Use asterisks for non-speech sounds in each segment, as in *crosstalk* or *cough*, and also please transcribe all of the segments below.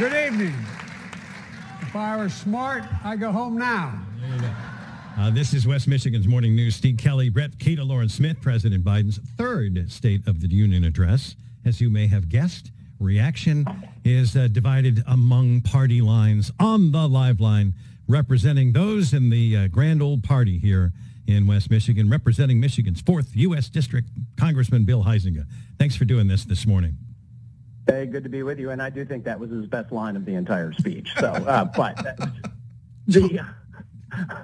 good evening. If I were smart, I'd go home now. Uh, this is West Michigan's Morning News. Steve Kelly, Brett Keita, Lauren Smith, President Biden's third State of the Union address. As you may have guessed, reaction is uh, divided among party lines on the live line, representing those in the uh, grand old party here in West Michigan, representing Michigan's 4th U.S. District, Congressman Bill Huizenga. Thanks for doing this this morning. Hey, good to be with you. And I do think that was his best line of the entire speech. So, uh, *laughs* but the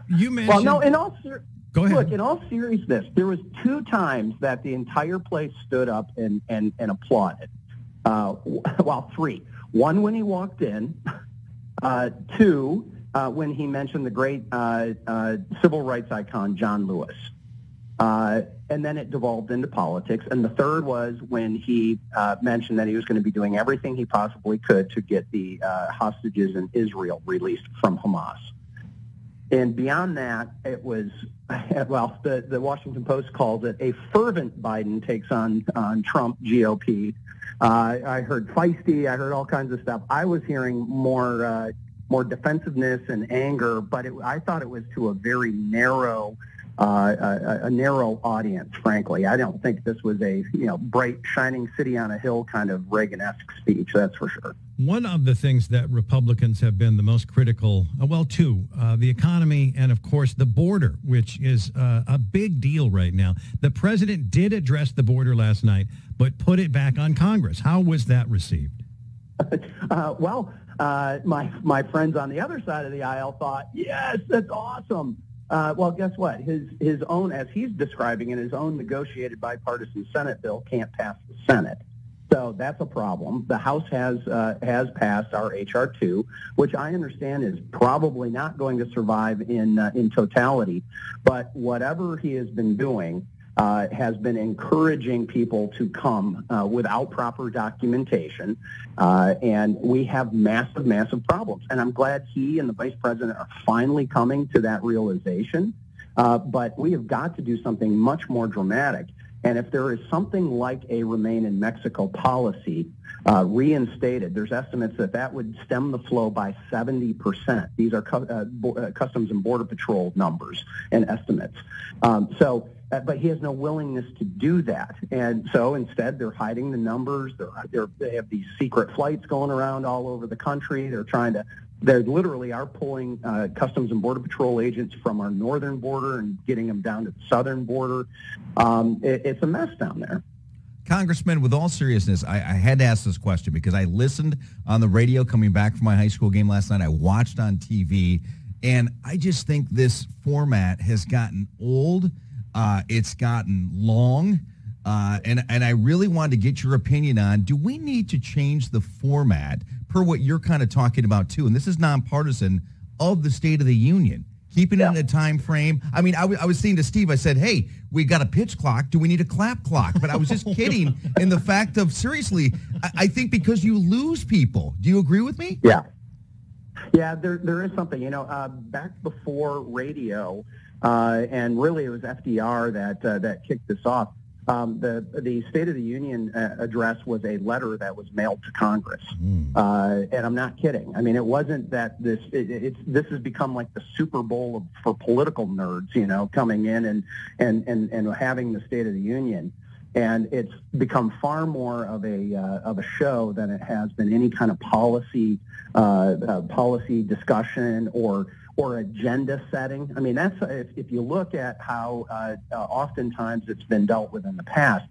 you mentioned. well, no. In all ser- Go ahead. look, in all seriousness, there was two times that the entire place stood up and and and applauded. Uh, well, three. One when he walked in. Uh, two uh, when he mentioned the great uh, uh, civil rights icon John Lewis. Uh, and then it devolved into politics. And the third was when he uh, mentioned that he was going to be doing everything he possibly could to get the uh, hostages in Israel released from Hamas. And beyond that, it was, *laughs* well, the, the Washington Post calls it a fervent Biden takes on, on Trump GOP. Uh, I heard feisty. I heard all kinds of stuff. I was hearing more, uh, more defensiveness and anger, but it, I thought it was to a very narrow a, a, narrow audience, frankly. I don't think this was a you know bright, shining city on a hill kind of Reagan-esque speech. That's for sure. One of the things that Republicans have been the most critical, uh, well, two, uh, the economy and, of course, the border, which is uh, a big deal right now. The president did address the border last night, but put it back on Congress. How was that received? *laughs* Uh, well, uh, my my friends on the other side of the aisle thought, yes, that's awesome. Uh, well, guess what? His his own, as he's describing it, his own negotiated bipartisan Senate bill can't pass the Senate. So that's a problem. The House has uh, has passed our HR two, which I understand is probably not going to survive in uh, in totality. But whatever he has been doing, uh, has been encouraging people to come uh, without proper documentation. Uh, and we have massive, massive problems. And I'm glad he and the vice president are finally coming to that realization. Uh, but we have got to do something much more dramatic. And if there is something like a remain in Mexico policy uh, reinstated, there's estimates that that would stem the flow by 70%. These are cu- uh, Customs and Border Patrol numbers and estimates. Um, so uh, but he has no willingness to do that. And so instead, they're hiding the numbers. They're, they're, they have these secret flights going around all over the country. They're trying to, they literally are pulling uh, Customs and Border Patrol agents from our northern border and getting them down to the southern border. Um, it, it's a mess down there. Congressman, with all seriousness, I, I, had to ask this question because I listened on the radio coming back from my high school game last night. I watched on TV, and I just think this format has gotten old uh, it's gotten long. Uh, and, and I really wanted to get your opinion on, do we need to change the format per what you're kind of talking about too? And this is nonpartisan of the State of the Union, keeping yeah. it in a time frame. I mean, I, w- I was saying to Steve, I said, hey, we got a pitch clock. Do we need a clap clock? But I was just *laughs* kidding in the fact of, seriously, I, I think because you lose people. Do you agree with me? Yeah. Yeah, there, there is something. You know, uh, back before radio, and really, it was FDR that uh, that kicked this off. Um, the the State of the Union uh, address was a letter that was mailed to Congress, mm. uh, and I'm not kidding. I mean, it wasn't that this it, it's this has become like the Super Bowl of, for political nerds, you know, coming in and and and and having the State of the Union, and it's become far more of a uh, of a show than it has been any kind of policy uh, uh, policy discussion or or agenda setting. I mean, that's if, if you look at how uh, uh, oftentimes it's been dealt with in the past.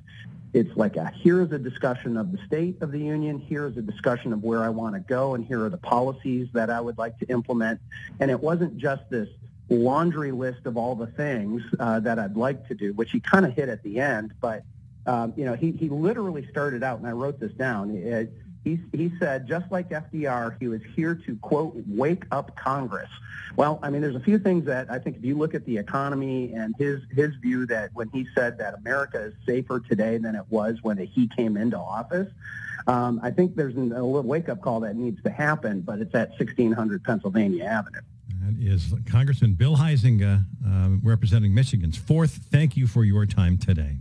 It's like a, here's a discussion of the state of the union. Here's a discussion of where I want to go, and here are the policies that I would like to implement. And it wasn't just this laundry list of all the things uh, that I'd like to do, which he kind of hit at the end. But um, you know, he he literally started out, and I wrote this down. It, he, he said, just like FDR, he was here to, quote, wake up Congress. Well, I mean, there's a few things that I think if you look at the economy and his, his view that when he said that America is safer today than it was when he came into office, um, I think there's a little wake-up call that needs to happen, but it's at 1600 Pennsylvania Avenue. That is Congressman Bill Huizenga uh, representing Michigan's 4th. Thank you for your time today.